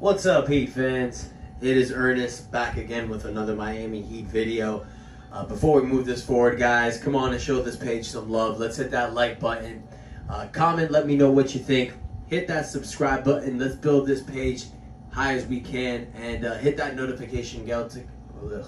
What's up, Heat fans? It is Ernest back again with another Miami Heat video. Uh, before we move this forward, guys, come on and show this page some love. Let's hit that like button. Uh, comment, let me know what you think. Hit that subscribe button. Let's build this page high as we can. And uh, hit that notification bell to... Ugh.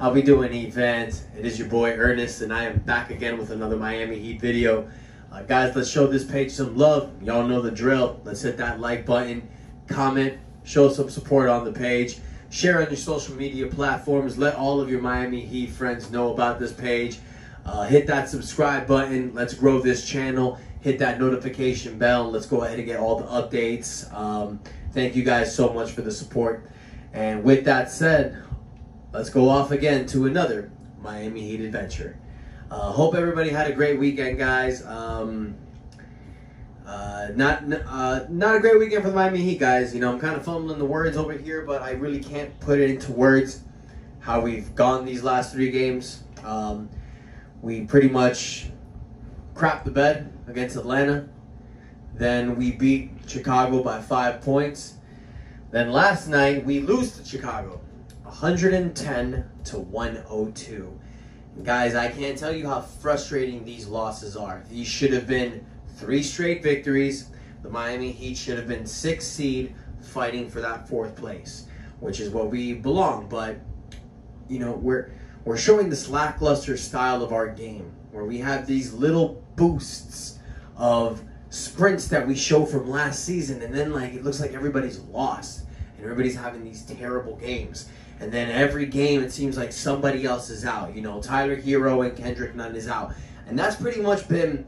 How we doing, Heat fans? It is your boy Ernest, and I am back again with another Miami Heat video. Uh, guys, let's show this page some love. Y'all know the drill. Let's hit that like button, comment, show some support on the page, share on your social media platforms. Let all of your Miami Heat friends know about this page. Uh, hit that subscribe button. Let's grow this channel. Hit that notification bell. Let's go ahead and get all the updates. Um, thank you guys so much for the support. And with that said, let's go off again to another Miami Heat adventure. Uh, hope everybody had a great weekend, guys. Um, uh, not uh, not a great weekend for the Miami Heat, guys. You know, I'm kind of fumbling the words over here, but I really can't put it into words how we've gone these last three games. Um, we pretty much crapped the bed against Atlanta. Then we beat Chicago by five points. Then last night we lose to Chicago, 110 to 102. Guys, I can't tell you how frustrating these losses are. These should have been three straight victories. The Miami Heat should have been six seed fighting for that fourth place, which is what we belong. But you know, we're we're showing this lackluster style of our game where we have these little boosts of sprints that we show from last season, and then like it looks like everybody's lost and everybody's having these terrible games. And then every game, it seems like somebody else is out. You know, Tyler Herro and Kendrick Nunn is out. And that's pretty much been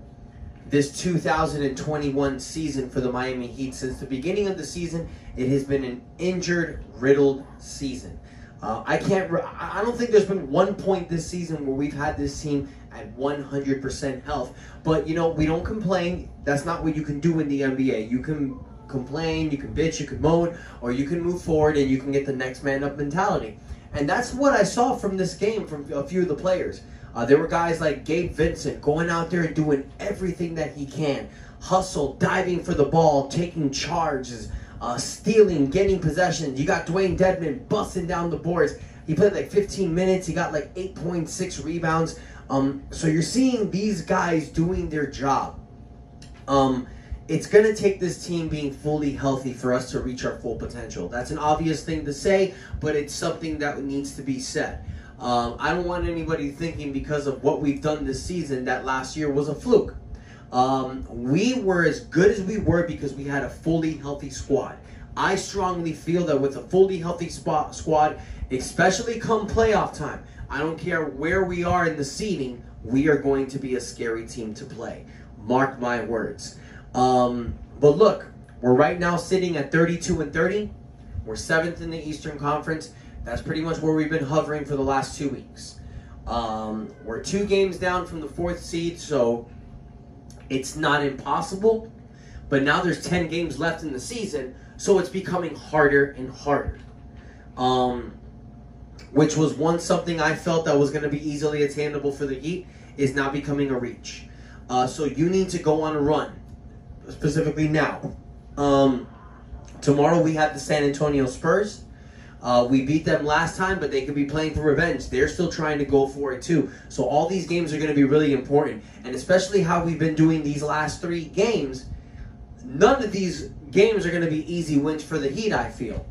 this 2021 season for the Miami Heat. Since the beginning of the season, it has been an injured, riddled season. Uh, I can't. I don't think there's been one point this season where we've had this team at 100% health. But you know, we don't complain. That's not what you can do in the NBA. You can complain, you can bitch, you can moan, or you can move forward and you can get the next man up mentality. And that's what I saw from this game from a few of the players. Uh, there were guys like Gabe Vincent going out there and doing everything that he can. Hustle, diving for the ball, taking charges, uh, stealing, getting possessions. You got Dewayne Dedmon busting down the boards. He played like 15 minutes. He got like 8.6 rebounds. Um, so you're seeing these guys doing their job. Um, it's going to take this team being fully healthy for us to reach our full potential. That's an obvious thing to say, but it's something that needs to be said. Um, I don't want anybody thinking because of what we've done this season that last year was a fluke. Um, we were as good as we were because we had a fully healthy squad. I strongly feel that with a fully healthy spot, squad, especially come playoff time, I don't care where we are in the seeding, we are going to be a scary team to play. Mark my words. Um, but look, we're right now sitting at 32 and 30. We're seventh in the Eastern Conference. That's pretty much where we've been hovering for the last two weeks. Um, we're two games down from the fourth seed, so it's not impossible. But now there's 10 games left in the season, so it's becoming harder and harder. Um, which was one something I felt that was going to be easily attainable for the Heat, is now becoming a reach. Uh, so you need to go on a run specifically now. Um, tomorrow we have the San Antonio Spurs. Uh, we beat them last time, but they could be playing for revenge. They're still trying to go for it too. So all these games are going to be really important, and especially how we've been doing these last three games. None of these games are going to be easy wins for the Heat. I feel.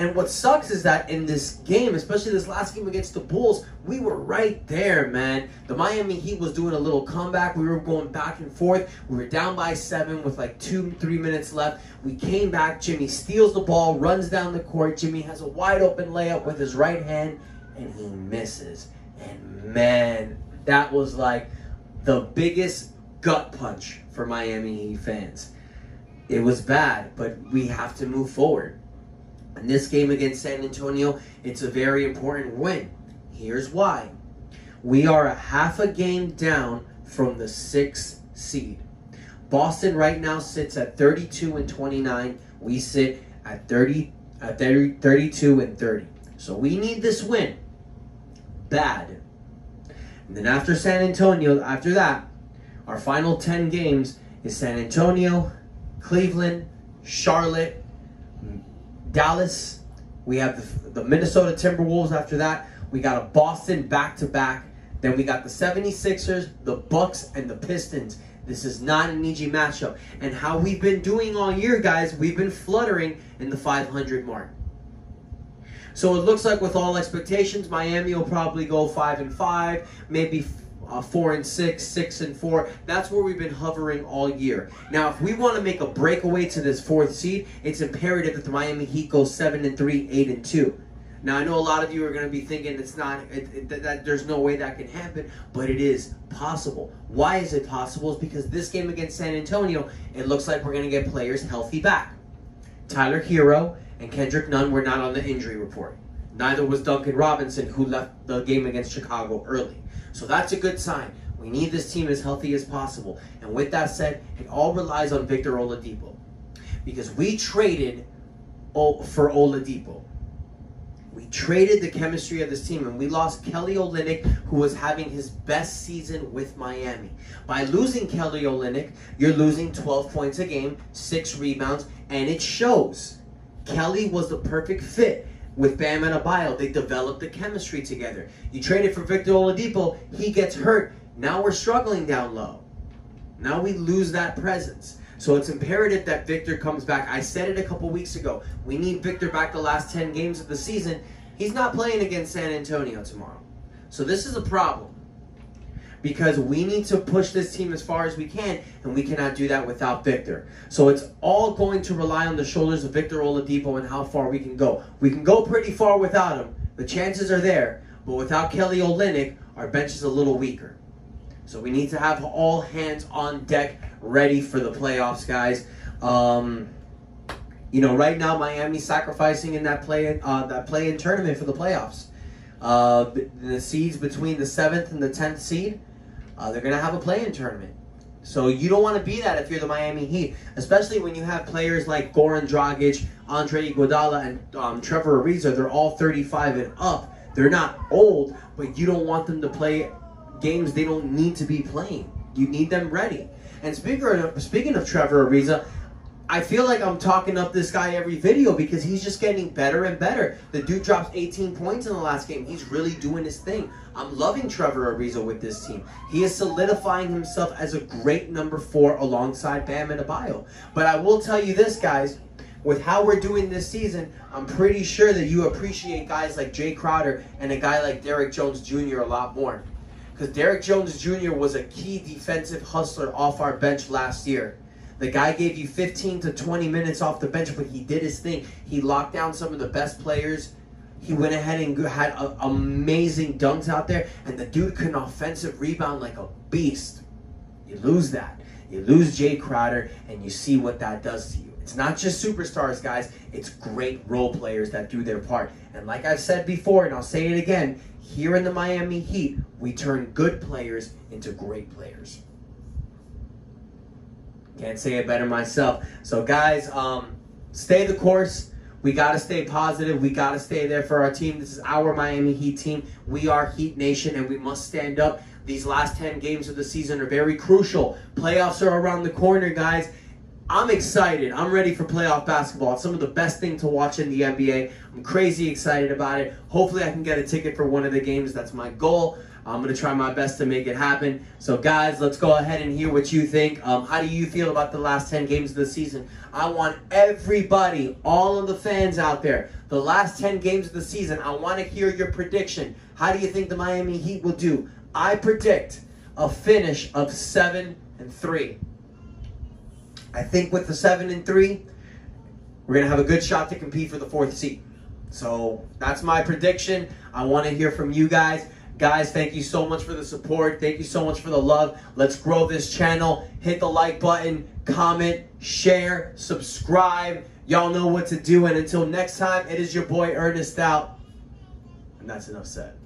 And what sucks is that in this game, especially this last game against the Bulls, we were right there, man. The Miami Heat was doing a little comeback. We were going back and forth. We were down by seven with like two, three minutes left. We came back. Jimmy steals the ball, runs down the court. Jimmy has a wide open layup with his right hand, and he misses. And man, that was like the biggest gut punch for Miami Heat fans. It was bad, but we have to move forward. In this game against San Antonio, it's a very important win. Here's why. We are a half a game down from the sixth seed. Boston right now sits at 32 and 29. We sit at 30 at 30, 32 and 30. So we need this win. Bad. And then after San Antonio, after that, our final 10 games is San Antonio, Cleveland, Charlotte, Dallas. We have the, the Minnesota Timberwolves after that. We got a Boston back to back. Then we got the 76ers, the Bucks, and the Pistons. This is not an easy matchup. And how we've been doing all year, guys, we've been fluttering in the 500 mark. So it looks like with all expectations, Miami will probably go five and five, maybe uh, four and six, six and four. That's where we've been hovering all year. Now, if we want to make a breakaway to this fourth seed, it's imperative that the Miami Heat go seven and three, eight and two. Now, I know a lot of you are going to be thinking it's not it, it, that, that there's no way that can happen, but it is possible. Why is it possible? Is because this game against San Antonio, it looks like we're going to get players healthy back. Tyler Herro and Kendrick Nunn were not on the injury report. Neither was Duncan Robinson, who left the game against Chicago early. So that's a good sign. We need this team as healthy as possible. And with that said, it all relies on Victor Oladipo. Because we traded for Oladipo. We traded the chemistry of this team and we lost Kelly Olynyk, who was having his best season with Miami. By losing Kelly Olynyk, you're losing 12 points a game, six rebounds, and it shows. Kelly was the perfect fit with Bam Adebayo. They developed the chemistry together. You traded for Victor Oladipo, he gets hurt. Now we're struggling down low. Now we lose that presence. So it's imperative that Victor comes back. I said it a couple weeks ago. We need Victor back the last 10 games of the season. He's not playing against San Antonio tomorrow. So this is a problem because we need to push this team as far as we can, and we cannot do that without Victor. So it's all going to rely on the shoulders of Victor Oladipo and how far we can go. We can go pretty far without him. The chances are there, but without Kelly Olynyk, our bench is a little weaker. So we need to have all hands on deck ready for the playoffs, guys. Um, you know, right now Miami's sacrificing in that play uh, that play in tournament for the playoffs. Uh, the seeds between the seventh and the tenth seed uh, they're going to have a play-in tournament. So you don't want to be that if you're the Miami Heat, especially when you have players like Goran Dragic, Andre Iguodala, and um, Trevor Ariza. They're all 35 and up. They're not old, but you don't want them to play games they don't need to be playing. You need them ready. And speaking of, speaking of Trevor Ariza, I feel like I'm talking up this guy every video because he's just getting better and better. The dude drops 18 points in the last game. He's really doing his thing. I'm loving Trevor Ariza with this team. He is solidifying himself as a great number four alongside Bam Adebayo. But I will tell you this, guys. With how we're doing this season, I'm pretty sure that you appreciate guys like Jae Crowder and a guy like Derrick Jones Jr. a lot more. Because Derrick Jones Jr. was a key defensive hustler off our bench last year. The guy gave you 15 to 20 minutes off the bench, but he did his thing. He locked down some of the best players. He went ahead and had a, amazing dunks out there, and the dude can offensive rebound like a beast. You lose that. You lose Jae Crowder, and you see what that does to you. It's not just superstars, guys. It's great role players that do their part. And like I've said before, and I'll say it again, here in the Miami Heat, we turn good players into great players. Can't say it better myself. So guys, um, stay the course. We got to stay positive. We got to stay there for our team. This is our Miami Heat team. We are Heat Nation, and we must stand up. These last 10 games of the season are very crucial. Playoffs are around the corner, guys. I'm excited. I'm ready for playoff basketball. It's some of the best thing to watch in the NBA. I'm crazy excited about it. Hopefully, I can get a ticket for one of the games. That's my goal. I'm going to try my best to make it happen. So, guys, let's go ahead and hear what you think. Um, how do you feel about the last 10 games of the season? I want everybody, all of the fans out there, the last 10 games of the season, I want to hear your prediction. How do you think the Miami Heat will do? I predict a finish of 7 and 3. I think with the 7 and 3, we're going to have a good shot to compete for the fourth seat. So that's my prediction. I want to hear from you guys. Guys, thank you so much for the support. Thank you so much for the love. Let's grow this channel. Hit the like button, comment, share, subscribe. Y'all know what to do. And until next time, it is your boy Ernest out. And that's enough said.